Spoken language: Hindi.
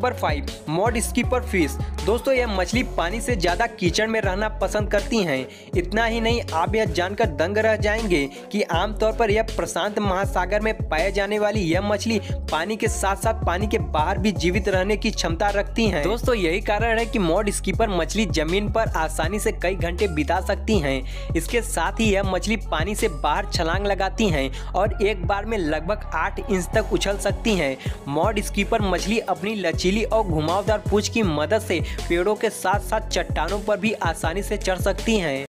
Number five mudskipper fish दोस्तों, यह मछली पानी से ज़्यादा कीचड़ में रहना पसंद करती हैं। इतना ही नहीं, आप यह जानकर दंग रह जाएँगे कि आमतौर पर यह प्रशांत महासागर में पाए जाने वाली यह मछली पानी के साथ साथ पानी के बाहर भी जीवित रहने की क्षमता रखती हैं। दोस्तों, यही कारण है कि मॉड स्कीपर मछली ज़मीन पर आसानी से कई घंटे बिता सकती हैं। इसके साथ ही यह मछली पानी से बाहर छलांग लगाती हैं और एक बार में लगभग आठ इंच तक उछल सकती हैं। मॉड स्कीपर मछली अपनी लचीली नुकीली और घुमावदार पूछ की मदद से पेड़ों के साथ साथ चट्टानों पर भी आसानी से चढ़ सकती हैं।